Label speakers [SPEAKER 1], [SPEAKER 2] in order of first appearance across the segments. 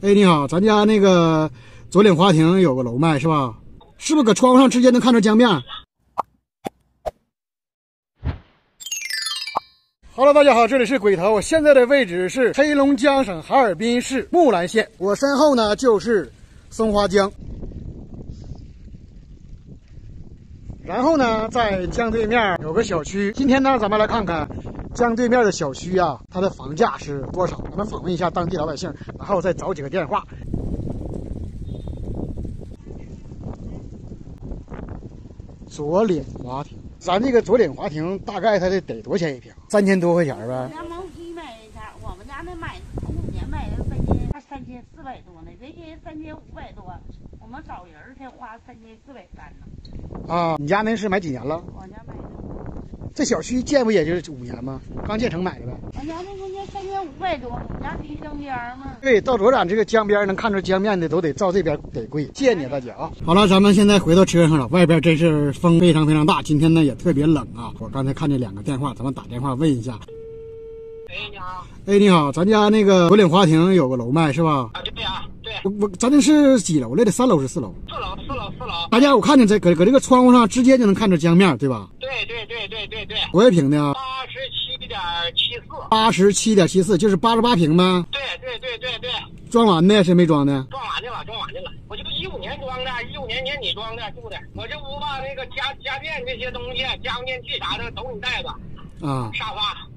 [SPEAKER 1] 哎，你好，咱家那个左岭华庭有个楼卖是吧？是不是搁窗户上直接能看着江面？Hello，大家好，这里是鬼头，我现在的位置是黑龙江省哈尔滨市木兰县，我身后呢就是松花江，然后呢在江对面有个小区，今天呢咱们来看看江对面的小区啊，它的房价是多少？咱们访问一下当地老百姓，然后再找几个电话。左岭华庭，咱这个左岭华庭大概它得得多少钱一平？三千多块钱呗。
[SPEAKER 2] 咱毛坯买一下，我们家那买头五年买的三千三千四百多呢，人家三千五百多，我们找人才花三千四百三呢。
[SPEAKER 1] 啊，你家那是买几年了？这小区建不也就是五年吗？刚建成买的呗。
[SPEAKER 2] 我家那人家三千五百多，我家离江边吗。
[SPEAKER 1] 对，到左转这个江边能看着江面的都得照这边得贵。谢谢你大姐啊。好了，咱们现在回到车上了，外边真是风非常非常大，今天呢也特别冷啊。我刚才看见两个电话，咱们打电话问一下。
[SPEAKER 2] 哎，你好。
[SPEAKER 1] 哎，你好，咱家那个左岭华庭有个楼卖是吧？
[SPEAKER 2] 啊，对啊，对。
[SPEAKER 1] 我我咱这是几楼来的？三楼是四楼？
[SPEAKER 2] 四楼，四楼，四楼。
[SPEAKER 1] 大家我看见这搁搁这个窗户上直接就能看着江面，对吧？
[SPEAKER 2] 对对对对对对。
[SPEAKER 1] 多少平的？
[SPEAKER 2] 八十七点七四。
[SPEAKER 1] 八十七点七四，就是八十八平呗？
[SPEAKER 2] 对对对对对。
[SPEAKER 1] 装完的是没装的？
[SPEAKER 2] 装完的了，装完的了。我这不一五年装的，一五年年底装的住的。我这屋吧，那个家家电这些东西，家用电器啥的都你带着。
[SPEAKER 1] 啊。
[SPEAKER 2] 沙发，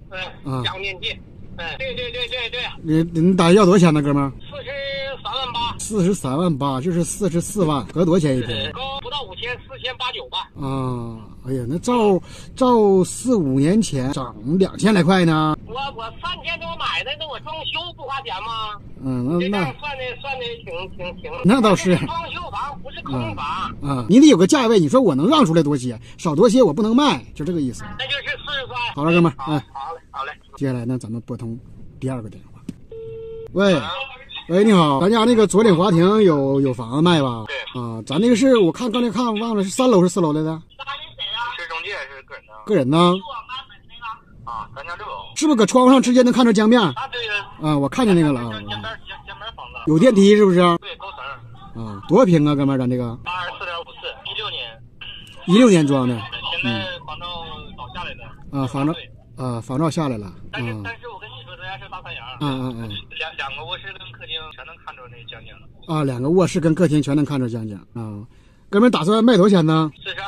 [SPEAKER 2] 嗯，家用电器。嗯，对对对对对，
[SPEAKER 1] 你你打算要多少钱呢，哥们儿？
[SPEAKER 2] 四十三万八。
[SPEAKER 1] 四十三万八，就是四十四万，合多少钱一平？
[SPEAKER 2] 千，四千八九吧。
[SPEAKER 1] 啊，哎呀，那照照四五年前涨两千来块呢。
[SPEAKER 2] 我我三千多买的，那我装修不花钱吗？
[SPEAKER 1] 嗯，那那
[SPEAKER 2] 算的算的挺挺挺。
[SPEAKER 1] 那倒是。
[SPEAKER 2] 装修房不是空房。
[SPEAKER 1] 啊，你得有个价位，你说我能让出来多些，少多些我不能卖，就这个意思。
[SPEAKER 2] 那就是四十三。
[SPEAKER 1] 好了，哥们儿，哎，
[SPEAKER 2] 好嘞，好嘞。
[SPEAKER 1] 接下来呢，咱们拨通第二个电话。喂，喂，你好，咱家那个左岭华庭有有房子卖吧？
[SPEAKER 2] 对。
[SPEAKER 1] 啊，咱那个是我看刚才看忘了是三楼是四楼来的？
[SPEAKER 2] 是中介是个人的。
[SPEAKER 1] 个人呢？
[SPEAKER 2] 啊，咱家六楼。
[SPEAKER 1] 是不是搁窗户上直接能看着江面？
[SPEAKER 2] 啊，对呀。
[SPEAKER 1] 啊，我看见那个了。
[SPEAKER 2] 江边江江边房子。
[SPEAKER 1] 有电梯是不是？
[SPEAKER 2] 对，高层。
[SPEAKER 1] 啊，多少平啊，哥们儿，咱这个？
[SPEAKER 2] 八十四点五四，一六年。
[SPEAKER 1] 一六年装的。
[SPEAKER 2] 现在房照早下来的。
[SPEAKER 1] 啊，房照。啊，房照下来了。
[SPEAKER 2] 但是但是我跟你说，咱家是大三阳。
[SPEAKER 1] 嗯嗯嗯。
[SPEAKER 2] 两两个卧室跟客厅全能看着那江景了。
[SPEAKER 1] 啊，两个卧室跟客厅全能看着江景啊。哥们打算卖多少钱呢？
[SPEAKER 2] 四十二，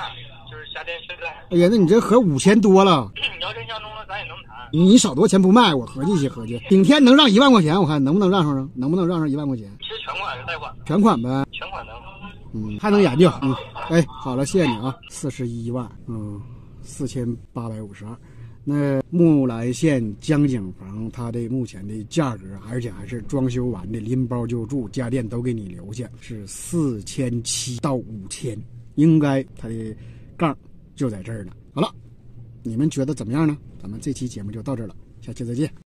[SPEAKER 2] 就是夏天现在。
[SPEAKER 1] 哎呀，那你这合五千多了。
[SPEAKER 2] 你要真相中了，咱也能谈。
[SPEAKER 1] 你少多少钱不卖，我合计一合计，顶天能让一万块钱，我看能不能让上，能不能让上一万块钱？
[SPEAKER 2] 是全款还是贷款？
[SPEAKER 1] 全款呗。
[SPEAKER 2] 全款能。
[SPEAKER 1] 嗯，还能研究。嗯，哎，好了，谢谢你啊，四十一万，嗯，四千八百五十二。那木兰县江景房，它的目前的价格，而且还是装修完的，拎包就住，家电都给你留下，是四千七到五千，应该它的杠就在这儿呢。好了，你们觉得怎么样呢？咱们这期节目就到这儿了，下期再见。